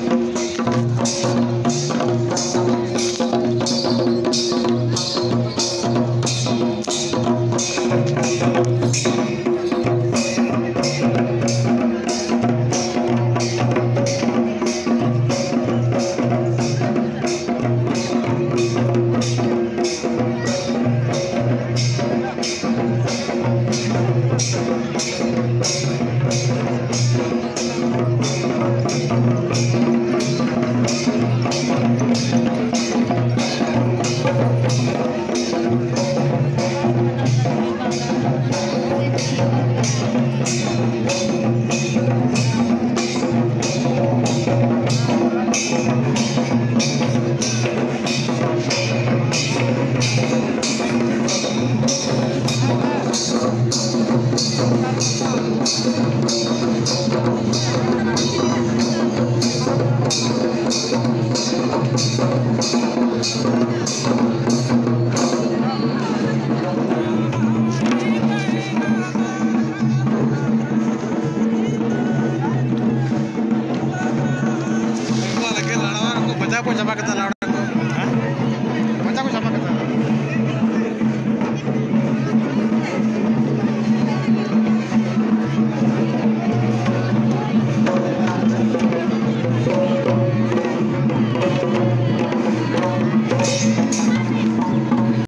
Música pues pues ya va a estar la